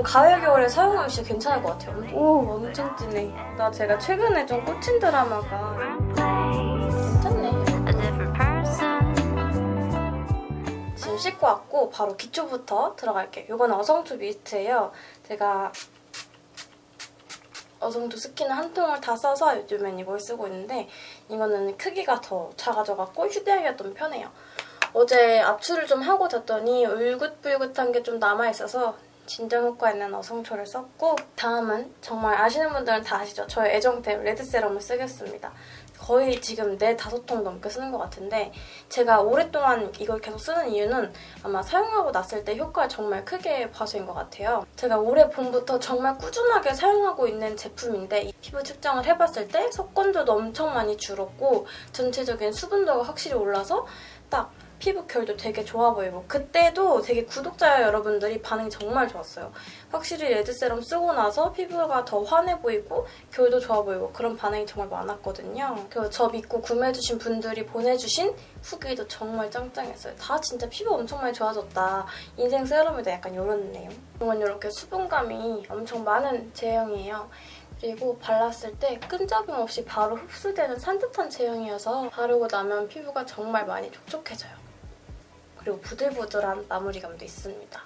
이번 가을 겨울에 사용하면 진짜 괜찮을 것 같아요. 오 엄청 진해. 나 제가 최근에 좀 꽂힌 드라마가 괜찮네. 지금 씻고 왔고 바로 기초부터 들어갈게요. 이건 어성초 mist예요. 제가 어성초 스킨 한 통을 다 써서 요즘엔 이걸 쓰고 있는데 이거는 크기가 더 작아져갖고 휴대하기가 좀 편해요. 어제 압출을 좀 하고 잤더니 울긋불긋한 게 좀 남아있어서 진정 효과 있는 어성초를 썼고 다음은 정말 아시는 분들은 다 아시죠? 저의 애정템 red serum을 쓰겠습니다. 거의 지금 네 다섯 통 넘게 쓰는 것 같은데 제가 오랫동안 이걸 계속 쓰는 이유는 아마 사용하고 났을 때 효과를 정말 크게 봐서인 것 같아요. 제가 올해 봄부터 정말 꾸준하게 사용하고 있는 제품인데 피부 측정을 해봤을 때 속건조도 엄청 많이 줄었고 전체적인 수분도가 확실히 올라서 딱 피부 결도 되게 좋아 보이고 그때도 되게 구독자 여러분들이 반응이 정말 좋았어요. 확실히 레드세럼 쓰고 나서 피부가 더 환해 보이고 결도 좋아 보이고 그런 반응이 정말 많았거든요. 그리고 저 믿고 구매해주신 분들이 보내주신 후기도 정말 짱짱했어요. 다 진짜 피부 엄청 많이 좋아졌다. 인생 세럼에도 약간 이런 내용. 이건 이렇게 수분감이 엄청 많은 제형이에요. 그리고 발랐을 때 끈적임 없이 바로 흡수되는 산뜻한 제형이어서 바르고 나면 피부가 정말 많이 촉촉해져요. 그리고 부들부들한 마무리감도 있습니다.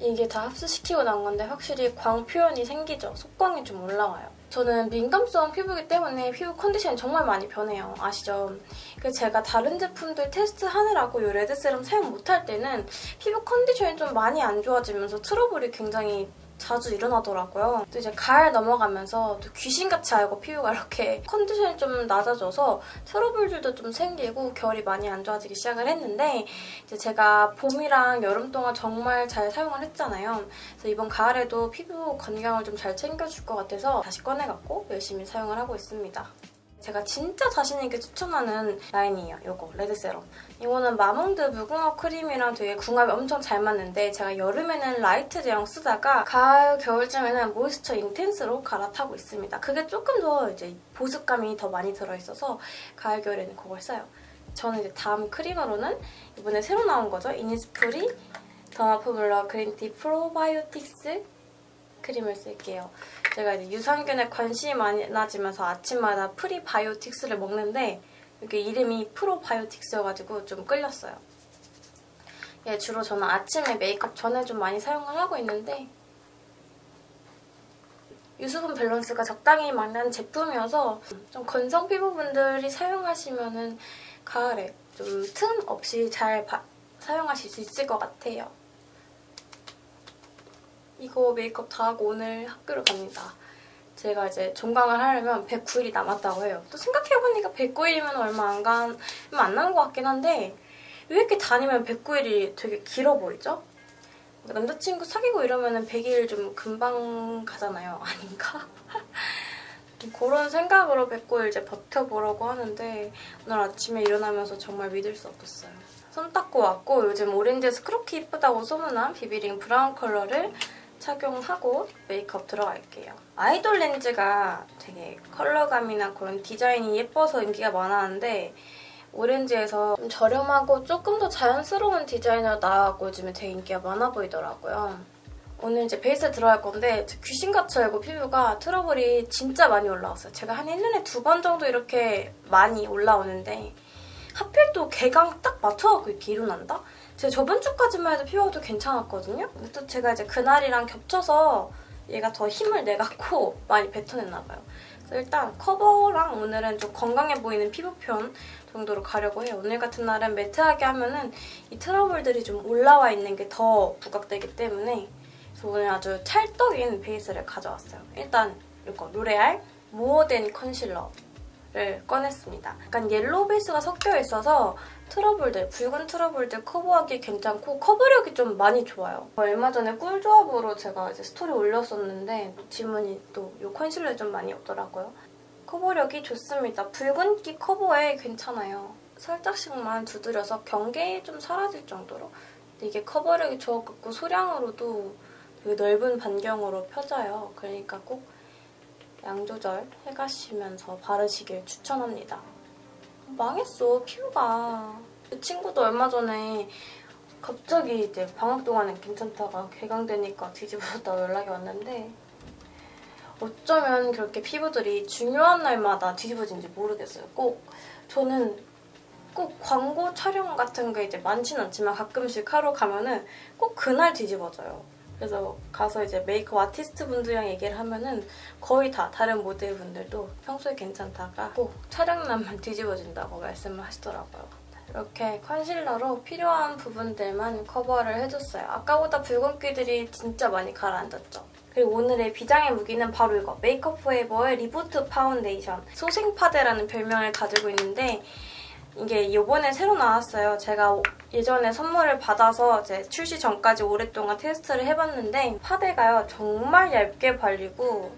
이게 다 흡수시키고 난 건데 확실히 광 표현이 생기죠. 속광이 좀 올라와요. 저는 민감성 피부이기 때문에 피부 컨디션이 정말 많이 변해요. 아시죠? 그래서 제가 다른 제품들 테스트하느라고 이 red serum 사용 못할 때는 피부 컨디션이 좀 많이 안 좋아지면서 트러블이 굉장히 자주 일어나더라고요. 또 이제 가을 넘어가면서 또 귀신같이 알고 피부가 이렇게 컨디션이 좀 낮아져서 트러블들도 좀 생기고 결이 많이 안 좋아지기 시작을 했는데 이제 제가 봄이랑 여름 동안 정말 잘 사용을 했잖아요. 그래서 이번 가을에도 피부 건강을 좀 잘 챙겨줄 것 같아서 다시 꺼내갖고 열심히 사용을 하고 있습니다. 제가 진짜 자신있게 추천하는 라인이에요. 이거 red serum. 이거는 마몽드 무궁화 크림이랑 되게 궁합이 엄청 잘 맞는데 제가 여름에는 light 제형 쓰다가 가을, 겨울쯤에는 moisture intense로 갈아타고 있습니다. 그게 조금 더 이제 보습감이 더 많이 들어있어서 가을, 겨울에는 그걸 써요. 저는 이제 다음 크림으로는 이번에 새로 나온 거죠. 이니스프리 더마 포뮬러 green tea probiotics 크림을 쓸게요. 제가 이제 유산균에 관심이 많아지면서 아침마다 프리바이오틱스를 먹는데 이게 이름이 프로바이오틱스여가지고 좀 끌렸어요. 예, 주로 저는 아침에 메이크업 전에 좀 많이 사용을 하고 있는데 유수분 밸런스가 적당히 맞는 제품이어서 좀 건성 피부분들이 사용하시면 가을에 좀 틈 없이 잘 바, 사용하실 수 있을 것 같아요. 이거 메이크업 다 하고 오늘 학교를 갑니다. 제가 이제 종강을 하려면 109일이 남았다고 해요. 또 생각해보니까 109일이면 얼마 안 간, 얼마 안 남은 것 같긴 한데 왜 이렇게 다니면 109일이 되게 길어 보이죠? 남자친구 사귀고 이러면 100일 좀 금방 가잖아요. 아닌가? 그런 생각으로 109일 이제 버텨보려고 하는데 오늘 아침에 일어나면서 정말 믿을 수 없었어요. 손 닦고 왔고 요즘 오렌즈에서 그렇게 이쁘다고 소문난 비비링 brown 컬러를 착용하고 메이크업 들어갈게요. 아이돌 렌즈가 되게 컬러감이나 그런 디자인이 예뻐서 인기가 많았는데 오렌즈에서 좀 저렴하고 조금 더 자연스러운 디자인으로 나와고 요즘에 되게 인기가 많아 보이더라고요. 오늘 이제 베이스 들어갈 건데 귀신같이 알고 피부가 트러블이 진짜 많이 올라왔어요. 제가 한 1년에 두 번 정도 이렇게 많이 올라오는데 하필 또 개강 딱 맞춰갖고 이렇게 일어난다? 제가 저번 주까지만 해도 피부가 괜찮았거든요? 근데 또 제가 이제 그날이랑 겹쳐서 얘가 더 힘을 내갖고 많이 뱉어냈나 봐요. 그래서 일단 커버랑 오늘은 좀 건강해 보이는 피부편 정도로 가려고 해요. 오늘 같은 날은 매트하게 하면은 이 트러블들이 좀 올라와 있는 게 더 부각되기 때문에 그래서 오늘 아주 찰떡인 베이스를 가져왔어요. 일단 이거 로레알 모어덴 컨실러 를 꺼냈습니다. 약간 yellow base가 섞여 있어서 트러블들, 붉은 트러블들 커버하기 괜찮고 커버력이 좀 많이 좋아요. 얼마 전에 꿀조합으로 제가 이제 스토리 올렸었는데 질문이 또 이 concealer에 좀 많이 없더라고요. 커버력이 좋습니다. 붉은기 커버에 괜찮아요. 살짝씩만 두드려서 경계에 좀 사라질 정도로 이게 커버력이 좋았고 소량으로도 되게 넓은 반경으로 펴져요. 그러니까 꼭 양 조절 해가시면서 바르시길 추천합니다. 망했어, 피부가. 그 친구도 얼마 전에 갑자기 이제 방학 동안은 괜찮다가 개강되니까 뒤집어졌다고 연락이 왔는데 어쩌면 그렇게 피부들이 중요한 날마다 뒤집어진지 모르겠어요. 꼭 저는 꼭 광고 촬영 같은 게 이제 많지는 않지만 가끔씩 하러 가면은 꼭 그날 뒤집어져요. 그래서 가서 이제 메이크업 아티스트 분들이랑 얘기를 하면은 거의 다 다른 모델 분들도 평소에 괜찮다가 꼭 촬영날만 뒤집어진다고 말씀을 하시더라고요. 이렇게 concealer로 필요한 부분들만 커버를 해줬어요. 아까보다 붉은기들이 진짜 많이 가라앉았죠. 그리고 오늘의 비장의 무기는 바로 이거 메이크업 포에버의 reboot 파운데이션 소생파데라는 별명을 가지고 있는데 이게 이번에 새로 나왔어요. 제가 예전에 선물을 받아서 이제 출시 전까지 오랫동안 테스트를 해봤는데 파데가요 정말 얇게 발리고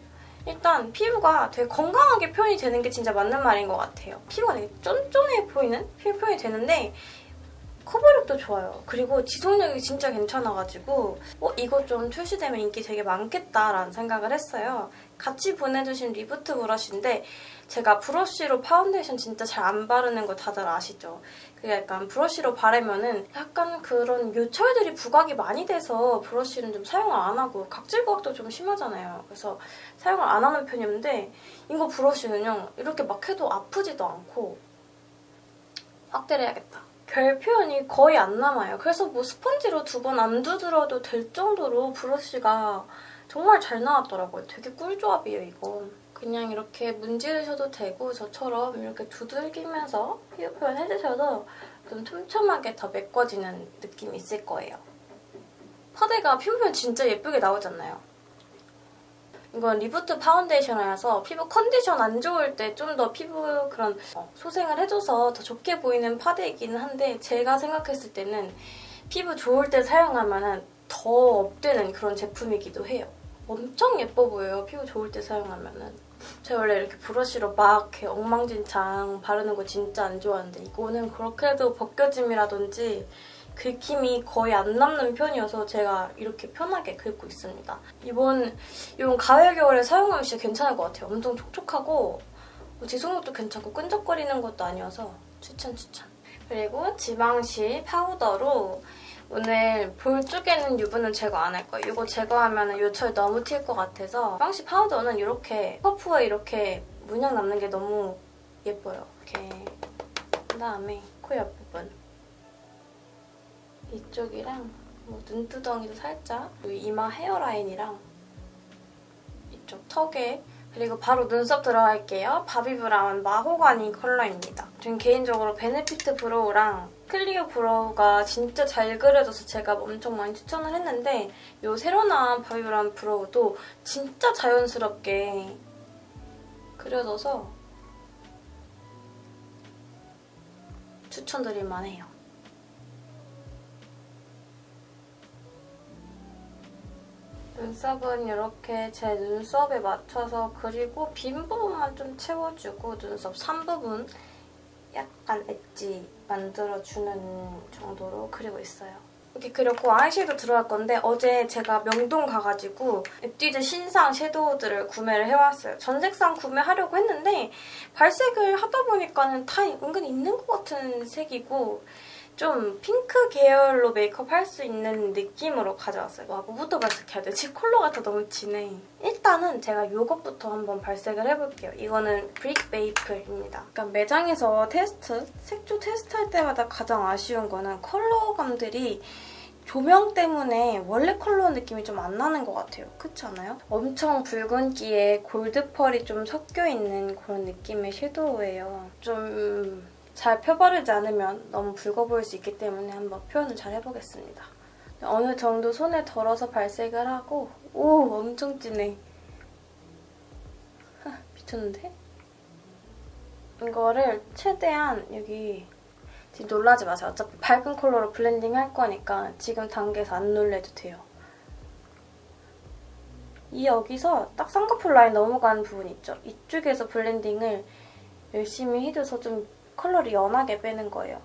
일단 피부가 되게 건강하게 표현이 되는 게 진짜 맞는 말인 것 같아요. 피부가 되게 쫀쫀해 보이는 피부 표현이 되는데 커버력도 좋아요. 그리고 지속력이 진짜 괜찮아가지고 어, 이거 좀 출시되면 인기 되게 많겠다라는 생각을 했어요. 같이 보내주신 reboot brush인데 제가 브러쉬로 파운데이션 진짜 잘 안 바르는 거 다들 아시죠? 그게 약간 브러쉬로 바르면은 약간 그런 요철들이 부각이 많이 돼서 브러쉬는 좀 사용을 안 하고 각질 부각도 좀 심하잖아요. 그래서 사용을 안 하는 편이었는데 이거 브러쉬는요 이렇게 막 해도 아프지도 않고 확대를 해야겠다. 결 표현이 거의 안 남아요. 그래서 뭐 스펀지로 두 번 안 두드려도 될 정도로 브러쉬가 정말 잘 나왔더라고요. 되게 꿀조합이에요, 이거. 그냥 이렇게 문지르셔도 되고 저처럼 이렇게 두들기면서 피부 표현 해주셔도 좀 촘촘하게 더 메꿔지는 느낌이 있을 거예요. 파데가 피부 표현 진짜 예쁘게 나오잖아요. 이건 reboot 파운데이션이라서 피부 컨디션 안 좋을 때 좀 더 피부 그런 어, 소생을 해줘서 더 좋게 보이는 파데이기는 한데 제가 생각했을 때는 피부 좋을 때 사용하면 더 업되는 그런 제품이기도 해요. 엄청 예뻐 보여요. 피부 좋을 때 사용하면은. 제가 원래 이렇게 브러쉬로 막 이렇게 엉망진창 바르는 거 진짜 안 좋아하는데 이거는 그렇게 해도 벗겨짐이라든지 긁힘이 거의 안 남는 편이어서 제가 이렇게 편하게 긁고 있습니다. 이번 이번 가을 겨울에 사용하면 진짜 괜찮을 것 같아요. 엄청 촉촉하고 뭐 지속력도 괜찮고 끈적거리는 것도 아니어서 추천 추천. 그리고 지방시 파우더로 오늘 볼 쪽에는 유분은 제거 안 할 거예요. 이거 제거하면 요철 너무 튈 것 같아서 빵시 파우더는 이렇게 퍼프에 이렇게 문양 남는 게 너무 예뻐요. 이렇게 그다음에 코 옆부분 이쪽이랑 뭐 눈두덩이도 살짝 이마 헤어라인이랑 이쪽 턱에 그리고 바로 눈썹 들어갈게요. 바비브라운 마호가니 컬러입니다. 전 개인적으로 베네피트 brow랑 클리오 brow가 진짜 잘 그려져서 제가 엄청 많이 추천을 했는데 이 새로 나온 바비브라운 brow도 진짜 자연스럽게 그려져서 추천드릴 만 해요. 눈썹은 이렇게 제 눈썹에 맞춰서 그리고 빈 부분만 좀 채워주고 눈썹 산 부분 약간 edge 만들어주는 정도로 그리고 있어요. 이렇게 그렸고 아이섀도우 들어갈 건데 어제 제가 명동 가가지고 에뛰드 신상 섀도우들을 구매를 해왔어요. 전색상 구매하려고 했는데 발색을 하다 보니까 는 다 은근 있는 것 같은 색이고 좀 핑크 계열로 메이크업 할 수 있는 느낌으로 가져왔어요. 와, 뭐부터 발색해야 되지? 컬러가 다 너무 진해. 일단은 제가 이것부터 한번 발색을 해볼게요. 이거는 brick maple입니다. 그러니까 매장에서 테스트, 색조 테스트할 때마다 가장 아쉬운 거는 컬러감들이 조명 때문에 원래 컬러 느낌이 좀 안 나는 것 같아요. 그렇지 않아요? 엄청 붉은기에 골드펄이 좀 섞여있는 그런 느낌의 섀도우예요. 좀 잘 펴바르지 않으면 너무 붉어 보일 수 있기 때문에 한번 표현을 잘 해보겠습니다. 어느 정도 손에 덜어서 발색을 하고 오 엄청 진해. 미쳤는데? 이거를 최대한 여기 지금 놀라지 마세요. 어차피 밝은 컬러로 블렌딩 할 거니까 지금 단계에서 안 놀래도 돼요. 이 여기서 딱 쌍꺼풀 라인 넘어가는 부분 있죠? 이쪽에서 블렌딩을 열심히 해줘서 좀 컬러를 연하게 빼는 거예요.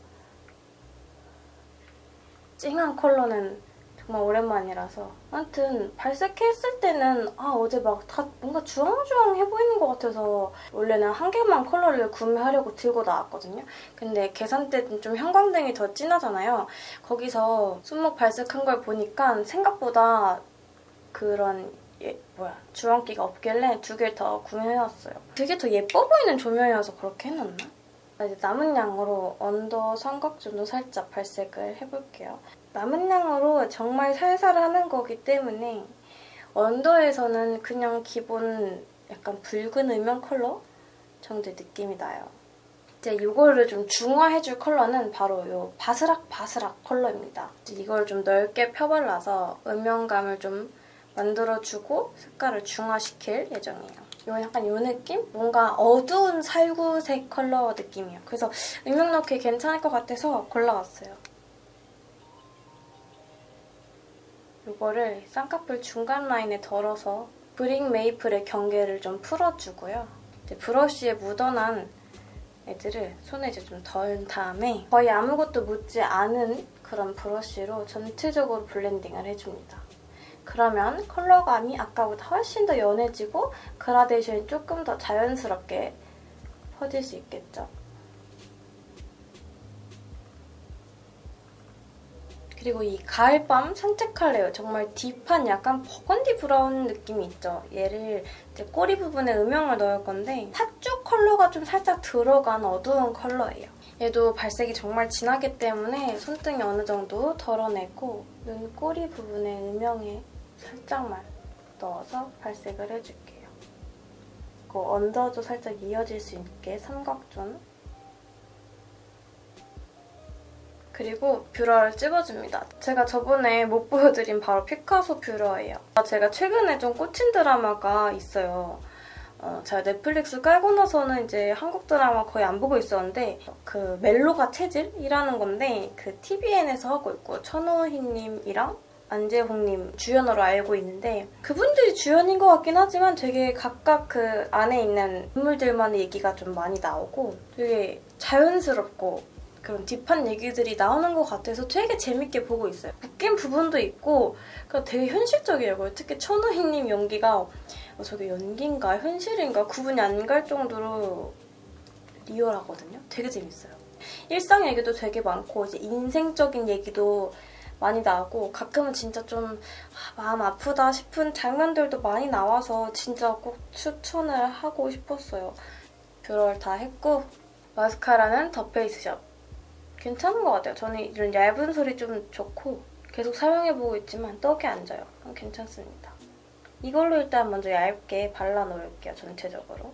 찡한 컬러는 정말 오랜만이라서 아무튼 발색했을 때는 아 어제 막 다 뭔가 주황주황해 보이는 것 같아서 원래는 한 개만 컬러를 구매하려고 들고 나왔거든요. 근데 계산대 좀 형광등이 더 진하잖아요. 거기서 손목 발색한 걸 보니까 생각보다 그런 예, 뭐야 주황기가 없길래 두 개를 더 구매해왔어요. 되게 더 예뻐 보이는 조명이어서 그렇게 해놨나? 이제 남은 양으로 under 삼각존도 살짝 발색을 해볼게요. 남은 양으로 정말 살살 하는 거기 때문에 under에서는 그냥 기본 약간 붉은 음영 컬러 정도의 느낌이 나요. 이제 이거를 좀 중화해줄 컬러는 바로 이 바스락 바스락 컬러입니다. 이걸 좀 넓게 펴발라서 음영감을 좀 만들어주고 색깔을 중화시킬 예정이에요. 이건 약간 이 느낌? 뭔가 어두운 살구색 컬러 느낌이에요. 그래서 음영 넣기 괜찮을 것 같아서 골라왔어요. 이거를 쌍꺼풀 중간 라인에 덜어서 brick maple의 경계를 좀 풀어주고요. 브러쉬에 묻어난 애들을 손에 이제 좀 덜은 다음에 거의 아무것도 묻지 않은 그런 브러쉬로 전체적으로 블렌딩을 해줍니다. 그러면 컬러감이 아까보다 훨씬 더 연해지고 그라데이션이 조금 더 자연스럽게 퍼질 수 있겠죠. 그리고 이 가을밤 산책할래요. 정말 딥한 약간 버건디 브라운 느낌이 있죠. 얘를 이제 꼬리 부분에 음영을 넣을 건데 팥죽 컬러가 좀 살짝 들어간 어두운 컬러예요. 얘도 발색이 정말 진하기 때문에 손등이 어느 정도 덜어내고 눈 꼬리 부분에 음영에 살짝만 넣어서 발색을 해줄게요. 그 언더도 살짝 이어질 수 있게 삼각존 그리고 뷰러를 찝어줍니다. 제가 저번에 못 보여드린 바로 피카소 뷰러예요. 제가 최근에 좀 꽂힌 드라마가 있어요. 어, 제가 넷플릭스 깔고 나서는 이제 한국 드라마 거의 안 보고 있었는데 그 멜로가 체질이라는 건데 그 TVN에서 하고 있고 천우희님이랑 안재홍님 주연으로 알고 있는데 그분들이 주연인 것 같긴 하지만 되게 각각 그 안에 있는 인물들만의 얘기가 좀 많이 나오고 되게 자연스럽고 그런 딥한 얘기들이 나오는 것 같아서 되게 재밌게 보고 있어요. 웃긴 부분도 있고 그러니까 되게 현실적이에요. 특히 천우희님 연기가 어, 저게 연기인가 현실인가 구분이 안 갈 정도로 리얼하거든요. 되게 재밌어요. 일상 얘기도 되게 많고 이제 인생적인 얘기도 많이 나오고 가끔은 진짜 좀 아, 마음 아프다 싶은 장면들도 많이 나와서 진짜 꼭 추천을 하고 싶었어요. 뷰러를 다 했고 마스카라는 더 페이스샵 괜찮은 것 같아요. 저는 이런 얇은 소리 좀 좋고 계속 사용해보고 있지만 떡이 안 져요. 괜찮습니다. 이걸로 일단 먼저 얇게 발라놓을게요, 전체적으로.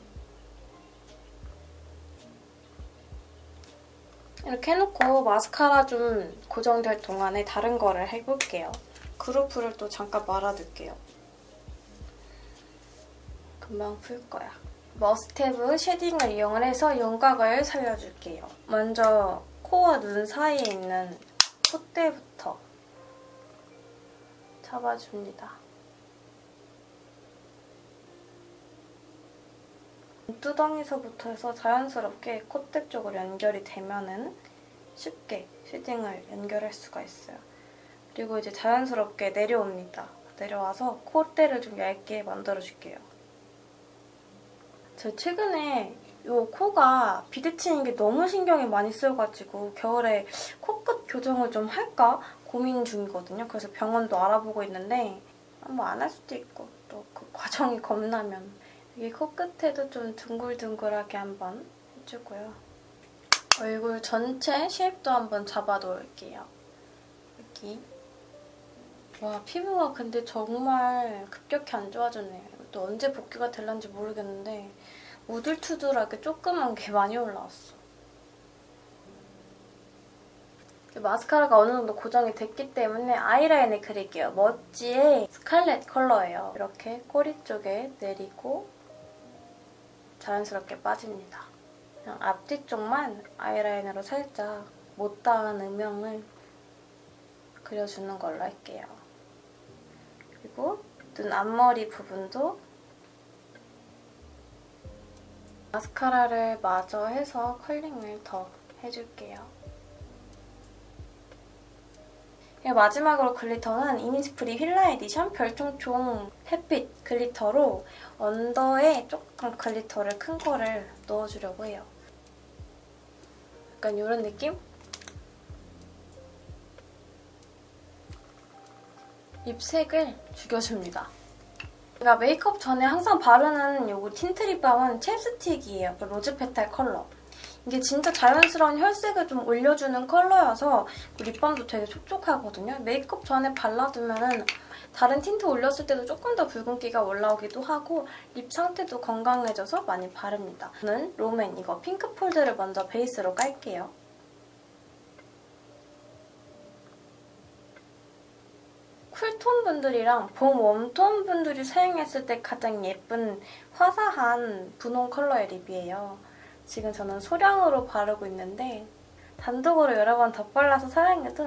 이렇게 해놓고 마스카라 좀 고정될 동안에 다른 거를 해볼게요. 그루프를 또 잠깐 말아둘게요. 금방 풀 거야. 머스테브 shading을 이용을 해서 윤곽을 살려줄게요. 먼저 코와 눈 사이에 있는 콧대부터 잡아줍니다. 눈두덩이서부터 해서 자연스럽게 콧대 쪽으로 연결이 되면은 쉽게 shading을 연결할 수가 있어요. 그리고 이제 자연스럽게 내려옵니다. 내려와서 콧대를 좀 얇게 만들어줄게요. 저 최근에 이 코가 비대칭인 게 너무 신경이 많이 쓰여가지고 겨울에 코끝 교정을 좀 할까 고민 중이거든요. 그래서 병원도 알아보고 있는데 뭐 안 할 수도 있고 또 그 과정이 겁나면 여기 코끝에도 좀 둥글둥글하게 한번 해주고요. 얼굴 전체 쉐입도 한번 잡아놓을게요. 여기 와 피부가 근데 정말 급격히 안 좋아졌네요. 또 언제 복귀가 될런지 모르겠는데 우들투들하게 조그만 게 많이 올라왔어. 마스카라가 어느 정도 고정이 됐기 때문에 아이라인을 그릴게요. 멋지의 스칼렛 컬러예요. 이렇게 꼬리 쪽에 내리고 자연스럽게 빠집니다. 그냥 앞뒤 쪽만 아이라인으로 살짝 못다한 음영을 그려주는 걸로 할게요. 그리고 눈 앞머리 부분도 마스카라를 마저 해서 컬링을 더 해줄게요. 그리고 마지막으로 글리터는 이니스프리 휠라 에디션 별총총 햇빛 글리터로 언더에 조금 글리터를 큰 거를 넣어주려고 해요. 약간 이런 느낌? lip색을 죽여줍니다. 제가 메이크업 전에 항상 바르는 요 tint lip balm은 챕스틱이에요. 그 rose petal 컬러. 이게 진짜 자연스러운 혈색을 좀 올려주는 컬러여서 lip balm도 되게 촉촉하거든요. 메이크업 전에 발라두면 다른 틴트 올렸을 때도 조금 더 붉은기가 올라오기도 하고 lip 상태도 건강해져서 많이 바릅니다. 저는 롬앤 이거 pink 폴드를 먼저 베이스로 깔게요. cool tone 분들이랑 봄 warm tone 분들이 사용했을 때 가장 예쁜 화사한 분홍 컬러의 lip이에요. 지금 저는 소량으로 바르고 있는데 단독으로 여러 번 덧발라서 사용해도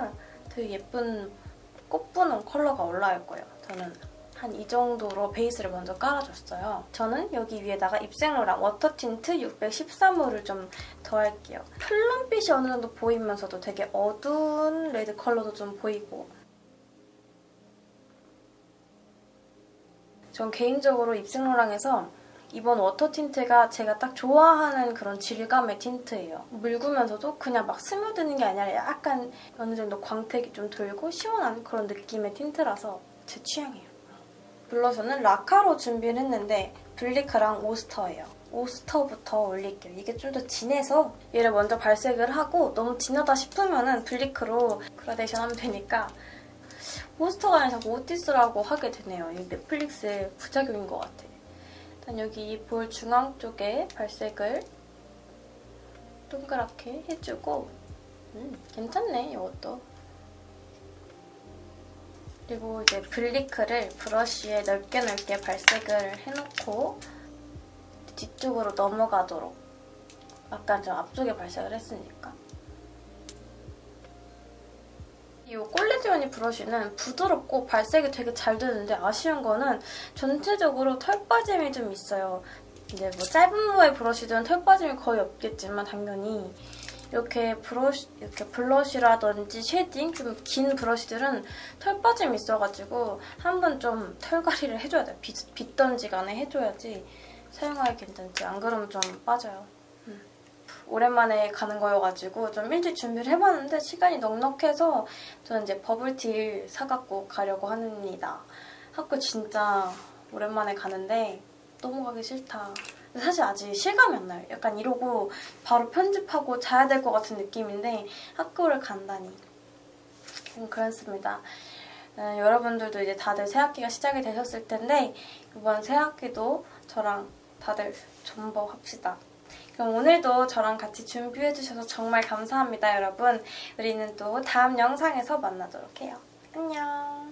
되게 예쁜 꽃분홍 컬러가 올라올 거예요. 저는 한 이 정도로 베이스를 먼저 깔아줬어요. 저는 여기 위에다가 입생로랑 water tint 613호를 좀 더할게요. plum빛이 어느 정도 보이면서도 되게 어두운 레드 컬러도 좀 보이고 전 개인적으로 입생로랑에서 이번 워터 틴트가 제가 딱 좋아하는 그런 질감의 틴트예요. 묽으면서도 그냥 막 스며드는 게 아니라 약간 어느 정도 광택이 좀 돌고 시원한 그런 느낌의 틴트라서 제 취향이에요. 블러셔는 라카로 준비를 했는데 블리크랑 오스터예요. 오스터부터 올릴게요. 이게 좀 더 진해서 얘를 먼저 발색을 하고 너무 진하다 싶으면 은 블리크로 그라데이션 하면 되니까 오스터가 아니라 오티스라고 하게 되네요. 이 넷플릭스의 부작용인 것 같아요. 일단 여기 이볼 중앙 쪽에 발색을 동그랗게 해주고 음, 괜찮네, 이것도. 그리고 이제 블리크를 브러쉬에 넓게 넓게 발색을 해놓고 뒤쪽으로 넘어가도록 약간 좀 앞쪽에 발색을 했으니까 이 꼴레지오니 브러쉬는 부드럽고 발색이 되게 잘 되는데 아쉬운 거는 전체적으로 털 빠짐이 좀 있어요. 이제 뭐 짧은 모의 브러쉬들은 털 빠짐이 거의 없겠지만 당연히 이렇게 브러쉬, 이렇게 블러쉬라든지 쉐딩 좀 긴 브러쉬들은 털 빠짐이 있어가지고 한번 좀 털갈이를 해줘야 돼요. 빗, 빗 던지 간에 해줘야지 사용하기 괜찮지. 안 그러면 좀 빠져요. 오랜만에 가는 거여가지고 좀 일찍 준비를 해봤는데 시간이 넉넉해서 저는 이제 버블티 사갖고 가려고 합니다. 학교 진짜 오랜만에 가는데 너무 가기 싫다. 사실 아직 실감이 안 나요. 약간 이러고 바로 편집하고 자야 될 것 같은 느낌인데 학교를 간다니. 음, 그렇습니다. 음, 여러분들도 이제 다들 새학기가 시작이 되셨을 텐데 이번 새학기도 저랑 다들 존버합시다. 그럼 오늘도 저랑 같이 준비해주셔서 정말 감사합니다, 여러분. 우리는 또 다음 영상에서 만나도록 해요. 안녕.